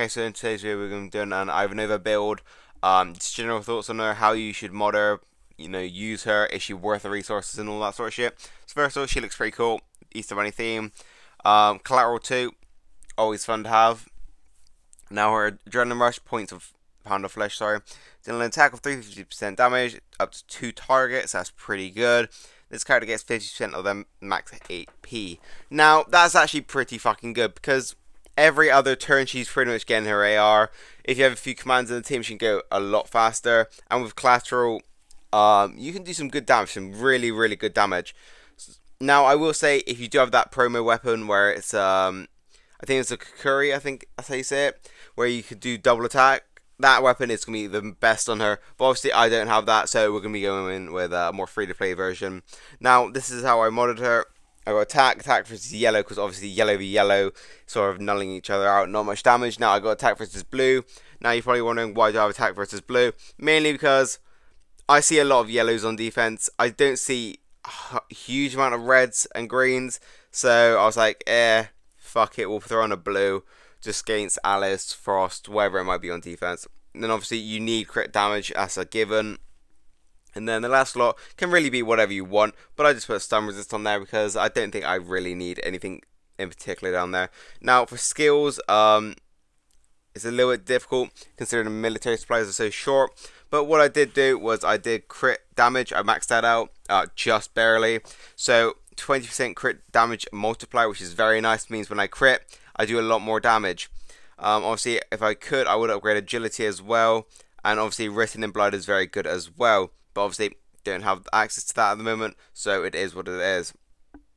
Okay, so in today's video we're going to be doing an Ivanova build. Um, just general thoughts on her, how you should mod her, you know, use her, is she worth the resources and all that sort of shit. So first of all, she looks pretty cool, Easter Bunny theme. Um, collateral 2, always fun to have. Now her Adrenaline Rush, points of pound of flesh, sorry. Dealing an attack of 350% damage, up to 2 targets, that's pretty good. This character gets 50% of them max AP. Now, that's actually pretty fucking good, because every other turn she's pretty much getting her AR. If you have a few commands in the team, she can go a lot faster. And with collateral, um, you can do some good damage, some really, really good damage. Now, I will say, if you do have that promo weapon where it's, um, I think it's a Kukuri, I think that's how you say it, where you could do double attack, that weapon is going to be the best on her. But obviously, I don't have that, so we're going to be going in with a more free-to-play version. Now, this is how I modded her. I got attack, attack versus yellow, because obviously yellow v yellow, sort of nulling each other out, not much damage. Now I got attack versus blue. Now you're probably wondering why do I have attack versus blue? Mainly because I see a lot of yellows on defense. I don't see a huge amount of reds and greens. So I was like, eh, fuck it, we'll throw on a blue just against Alice, Frost, whatever it might be on defense. And then obviously you need crit damage as a given. And then the last slot can really be whatever you want, but I just put stun resist on there because I don't think I really need anything in particular down there. Now for skills, um, it's a little bit difficult considering the military supplies are so short. But what I did do was I did crit damage. I maxed that out uh, just barely. So 20% crit damage multiplier, which is very nice. Means when I crit, I do a lot more damage. Um, obviously, if I could, I would upgrade agility as well. And obviously, written in blood is very good as well but obviously don't have access to that at the moment, so it is what it is.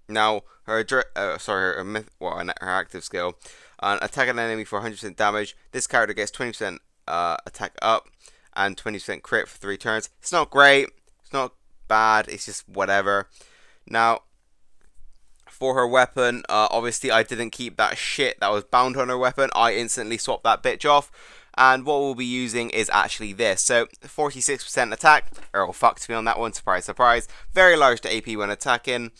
Now, her uh, sorry, her myth, well, her active skill, uh, attack an enemy for 100% damage. This character gets 20% uh, attack up and 20% crit for three turns. It's not great. It's not bad. It's just whatever. Now, for her weapon, uh, obviously I didn't keep that shit that was bound on her weapon. I instantly swapped that bitch off and what we'll be using is actually this. So 46% attack, Earl fucked me on that one, surprise, surprise. Very large to AP when attacking.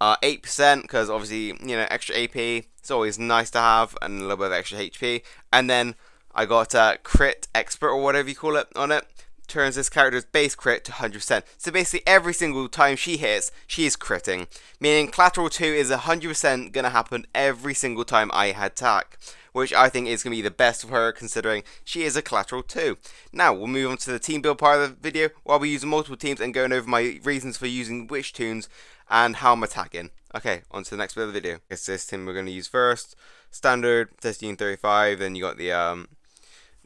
Uh, 8% because obviously, you know, extra AP, it's always nice to have, and a little bit of extra HP. And then I got a crit expert or whatever you call it on it. Turns this character's base crit to 100%. So basically, every single time she hits, she is critting. Meaning, collateral 2 is 100% going to happen every single time I attack which I think is going to be the best of her considering she is a collateral too. Now, we'll move on to the team build part of the video where I'll be using multiple teams and going over my reasons for using which toons and how I'm attacking. Okay, on to the next bit of the video. It's this team we're going to use first. Standard, 1635, then you got the um,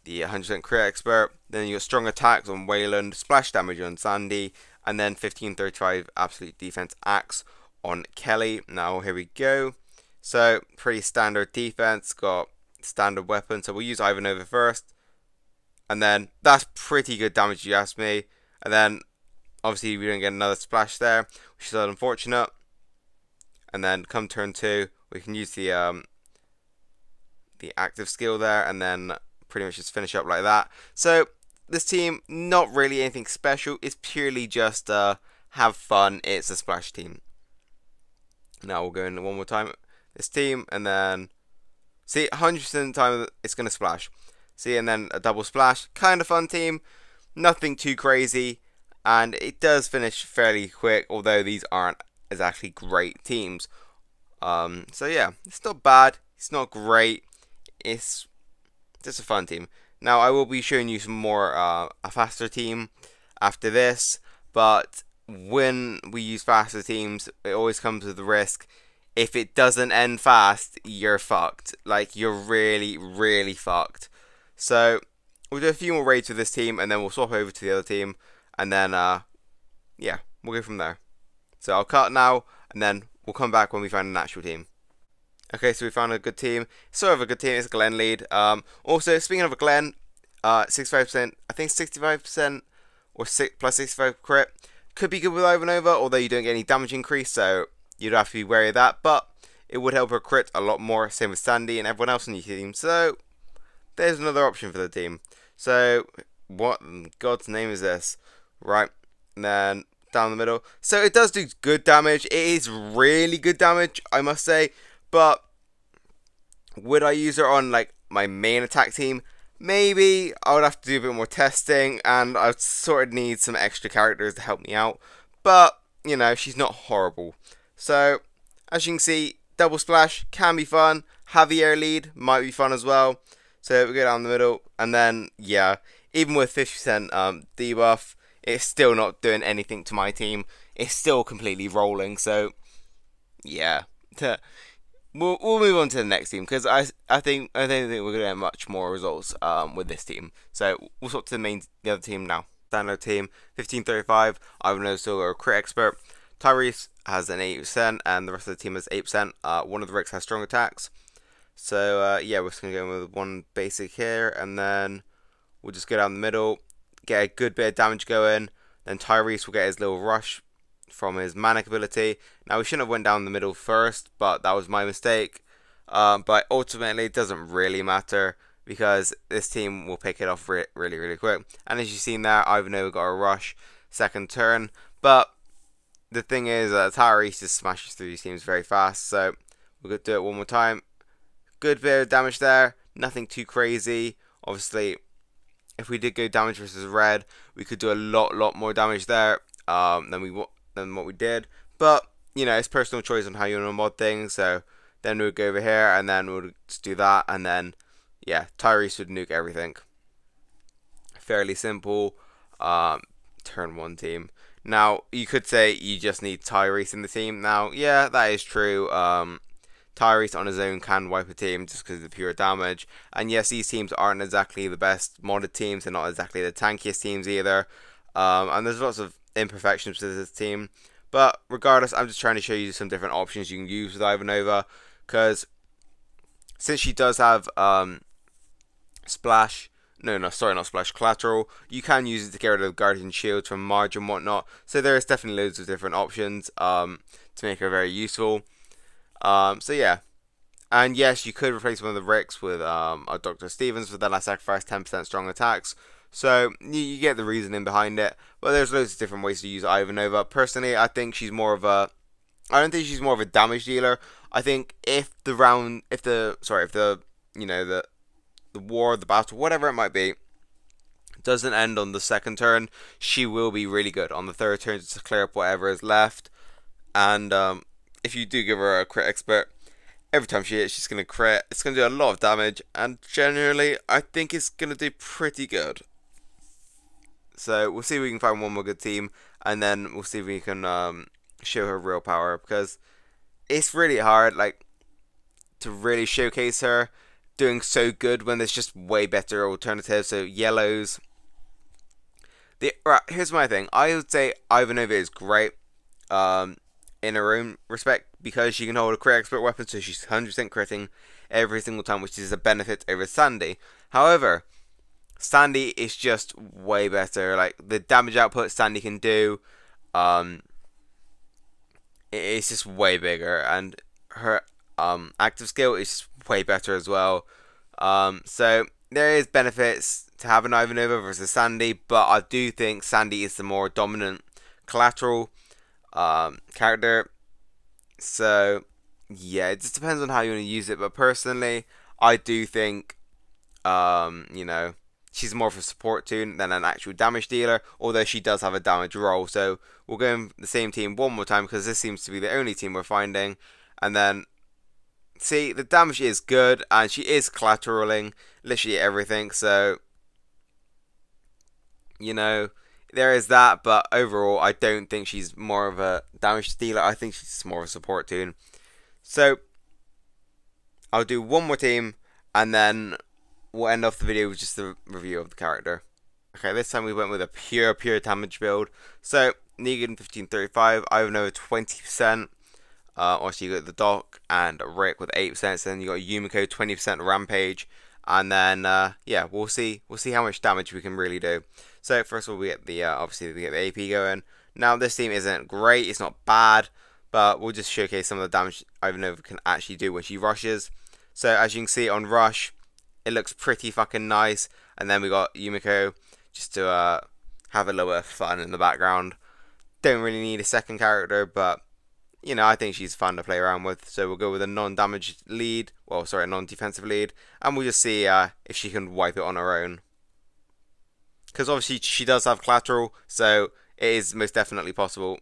the 100% crit expert, then you got strong attacks on Wayland, splash damage on Sandy, and then 1535 absolute defense axe on Kelly. Now here we go. So pretty standard defense, got standard weapon. So we'll use Ivanova first. And then that's pretty good damage, you ask me. And then obviously we don't get another splash there, which is unfortunate. And then come turn two, we can use the um, the active skill there, and then pretty much just finish up like that. So this team, not really anything special. It's purely just uh, have fun. It's a splash team. Now we'll go in one more time. This team, and then See, 100% of the time it's going to splash. See, and then a double splash. Kind of fun team. Nothing too crazy. And it does finish fairly quick, although these aren't exactly great teams. Um, so yeah, it's not bad. It's not great. It's just a fun team. Now, I will be showing you some more, uh, a faster team after this. But when we use faster teams, it always comes with the risk if it doesn't end fast, you're fucked. Like, you're really, really fucked. So, we'll do a few more raids with this team, and then we'll swap over to the other team, and then, uh, yeah, we'll go from there. So, I'll cut now, and then we'll come back when we find an actual team. Okay, so we found a good team. Sort of a good team. It's Glenn lead. Um, also, speaking of a Glenn, uh, 65%, I think 65% or six, plus 65 crit. Could be good with Ivanova, although you don't get any damage increase, so you'd have to be wary of that, but it would help her crit a lot more, same with Sandy and everyone else on your team. So, there's another option for the team. So, what God's name is this? Right, and then down the middle. So, it does do good damage. It is really good damage, I must say, but would I use her on, like, my main attack team, maybe I would have to do a bit more testing and I'd sort of need some extra characters to help me out. But, you know, she's not horrible. So, as you can see, double splash can be fun. Javier lead might be fun as well. So we go down the middle, and then yeah, even with 50% um, debuff, it's still not doing anything to my team. It's still completely rolling. So yeah, we'll, we'll move on to the next team because I I think I don't think we're gonna get much more results um, with this team. So we'll swap to the main the other team now. Standard team 1535. Ivanova still a crit expert. Tyrese has an 8% and the rest of the team has 8%. Uh, one of the Ricks has strong attacks. So uh, yeah, we're just going to go with one basic here and then we'll just go down the middle, get a good bit of damage going. Then Tyrese will get his little rush from his manic ability. Now we shouldn't have went down the middle first, but that was my mistake. Um, but ultimately, it doesn't really matter because this team will pick it off re really, really quick. And as you've seen there, Ivanova got a rush second turn. But the thing is, uh, Tyrese just smashes through these teams very fast. So going to do it one more time. Good bit of damage there. Nothing too crazy. Obviously, if we did go damage versus red, we could do a lot, lot more damage there um, than we than what we did. But you know, it's personal choice on how you want to mod things. So then we'll go over here, and then we'll just do that, and then yeah, Tyrese would nuke everything. Fairly simple. Um, turn one team. Now, you could say you just need Tyrese in the team. Now, yeah, that is true. Um, Tyrese on his own can wipe a team just because of the pure damage. And yes, these teams aren't exactly the best modded teams. They're not exactly the tankiest teams either. Um, and there's lots of imperfections to this team. But regardless, I'm just trying to show you some different options you can use with Ivanova. Because since she does have um, Splash, no, no, sorry, not splash collateral. You can use it to get rid of guardian shields from Marge and whatnot. So there is definitely loads of different options um, to make her very useful. Um, so yeah, and yes, you could replace one of the Ricks with um, a Dr. Stevens, but then I sacrifice 10% strong attacks. So you, you, get the reasoning behind it. But there's loads of different ways to use Ivanova. Personally, I think she's more of a. I don't think she's more of a damage dealer. I think if the round, if the sorry, if the you know the the war, the battle, whatever it might be, doesn't end on the second turn, she will be really good on the third turn to clear up whatever is left. And um, if you do give her a crit expert, every time she hits, she's going to crit. It's going to do a lot of damage, and generally, I think it's going to do pretty good. So we'll see if we can find one more good team, and then we'll see if we can um, show her real power because it's really hard, like, to really showcase her doing so good when there's just way better alternatives. So yellows. The right, here's my thing. I would say Ivanova is great, um, in her own respect because she can hold a crit expert weapon, so she's 100% critting every single time, which is a benefit over Sandy. However, Sandy is just way better. Like the damage output Sandy can do, um, it's just way bigger, and her um active skill is way better as well. Um, so there is benefits to having Ivanova versus Sandy, but I do think Sandy is the more dominant collateral um, character. So yeah, it just depends on how you want to use it. But personally, I do think, um, you know, she's more of a support toon than an actual damage dealer. Although she does have a damage role, so we'll go in the same team one more time because this seems to be the only team we're finding. And then see, the damage is good, and she is collateraling literally everything, so, you know, there is that, but overall, I don't think she's more of a damage dealer. I think she's more of a support toon. So, I'll do one more team, and then we'll end off the video with just a review of the character. Okay, this time we went with a pure, pure damage build. So, Negan 1535, I have another 20%. Uh, obviously, you got the Doc and Rick with 8%. then you got Yumiko 20% Rampage. And then, uh, yeah, we'll see. We'll see how much damage we can really do. So first of all, we get the uh, obviously we get the AP going. Now this team isn't great. It's not bad, but we'll just showcase some of the damage Ivanova can actually do when she rushes. So as you can see on Rush, it looks pretty fucking nice. And then we got Yumiko just to uh, have a little bit of fun in the background. Don't really need a second character, but you know, I think she's fun to play around with. So we'll go with a non-damage lead, well, sorry, a non-defensive lead, and we'll just see uh, if she can wipe it on her own. Because obviously she does have collateral, so it is most definitely possible.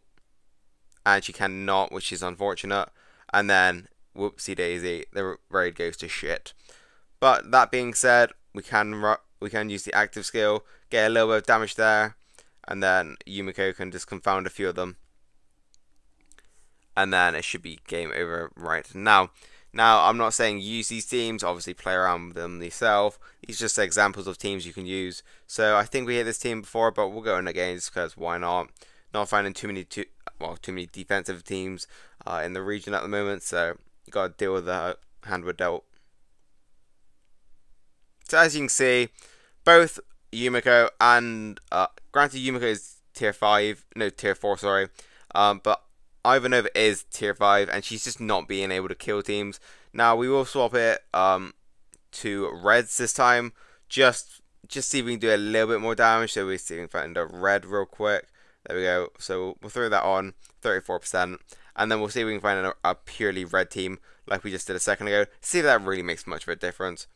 And she cannot, which is unfortunate. And then, whoopsie daisy, the raid goes to shit. But that being said, we can we can use the active skill, get a little bit of damage there, and then Yumiko can just confound a few of them and then it should be game over right now. Now, I'm not saying use these teams, obviously play around with them yourself. These are just examples of teams you can use. So I think we hit this team before, but we'll go in again because why not? Not finding too many too, well too many defensive teams uh, in the region at the moment, so you got to deal with the hand we're dealt. So as you can see, both Yumiko and uh, granted Yumiko is tier five, no tier four, sorry, um, but Ivanova is tier 5 and she's just not being able to kill teams. Now we will swap it um, to reds this time just just see if we can do a little bit more damage. So we see if we can find a red real quick. There we go. So we'll throw that on 34% and then we'll see if we can find a, a purely red team like we just did a second ago. See if that really makes much of a difference.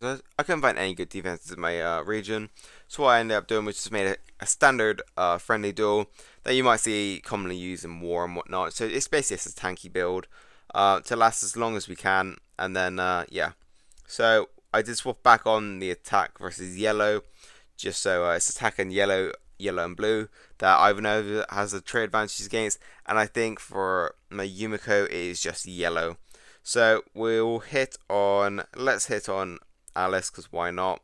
I couldn't find any good defenses in my uh, region, so what I ended up doing was just made a, a standard uh, friendly duel that you might see commonly used in war and whatnot. So it's basically just a tanky build uh, to last as long as we can, and then uh, yeah. So I did swap back on the attack versus yellow, just so uh, it's attack and yellow, yellow and blue that Ivanova has the trade advantages against, and I think for my Yumiko it is just yellow. So we'll hit on, let's hit on Alice, because why not?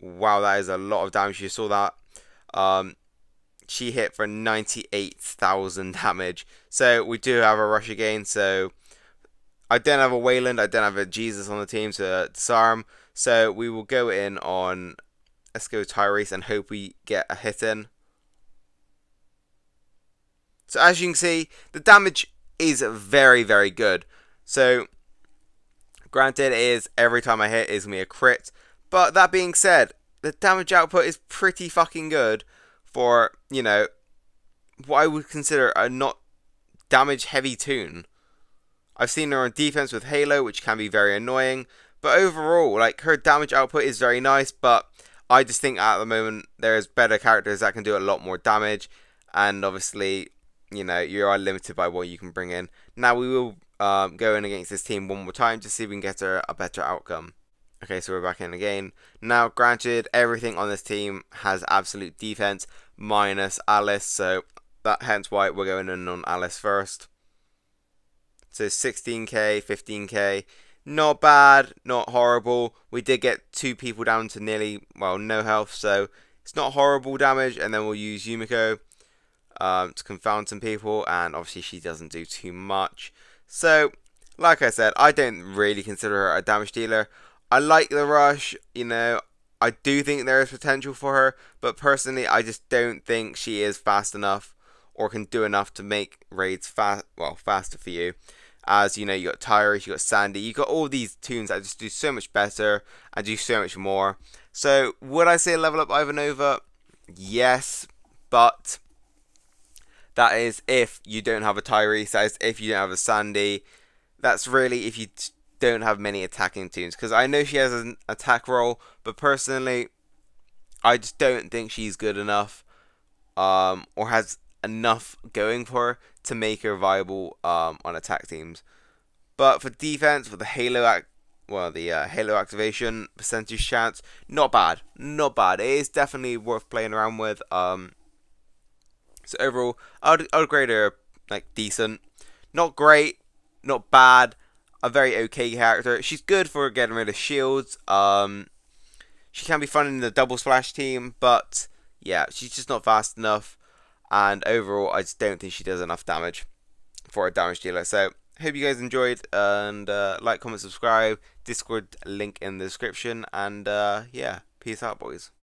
Wow, that is a lot of damage. You saw that. Um, she hit for 98,000 damage. So we do have a rush again. So I don't have a Wayland. I don't have a Jesus on the team to disarm. So we will go in on. Let's go Tyrese and hope we get a hit in. So as you can see, the damage is very, very good. So Granted, it is every time I hit is me a crit, but that being said, the damage output is pretty fucking good for you know what I would consider a not damage heavy toon. I've seen her on defense with Halo, which can be very annoying, but overall, like her damage output is very nice. But I just think at the moment there's better characters that can do a lot more damage, and obviously, you know, you are limited by what you can bring in. Now we will um, going against this team one more time to see if we can get a, a better outcome. Okay, so we're back in again. Now, granted, everything on this team has absolute defense minus Alice, so that hence why we're going in on Alice first. So 16k, 15k, not bad, not horrible. We did get two people down to nearly, well, no health, so it's not horrible damage. And then we'll use Yumiko um, to confound some people, and obviously she doesn't do too much. So, like I said, I don't really consider her a damage dealer. I like the rush, you know, I do think there is potential for her, but personally, I just don't think she is fast enough or can do enough to make raids fast, well, faster for you. As you know, you got Tyrese, you got Sandy, you got all these toons that just do so much better and do so much more. So, would I say level up Ivanova? Yes, but that is if you don't have a Tyrese. That is if you don't have a Sandy. That's really if you don't have many attacking teams. Because I know she has an attack role, but personally, I just don't think she's good enough, um, or has enough going for her to make her viable um, on attack teams. But for defense, with the Halo act, well, the uh, Halo activation percentage chance, not bad, not bad. It is definitely worth playing around with. Um, so overall, I'd, I'd grade her like decent, not great, not bad, a very okay character. She's good for getting rid of shields. Um, she can be fun in the double splash team, but yeah, she's just not fast enough. And overall, I just don't think she does enough damage for a damage dealer. So hope you guys enjoyed and uh, like, comment, subscribe. Discord link in the description. And uh, yeah, peace out, boys.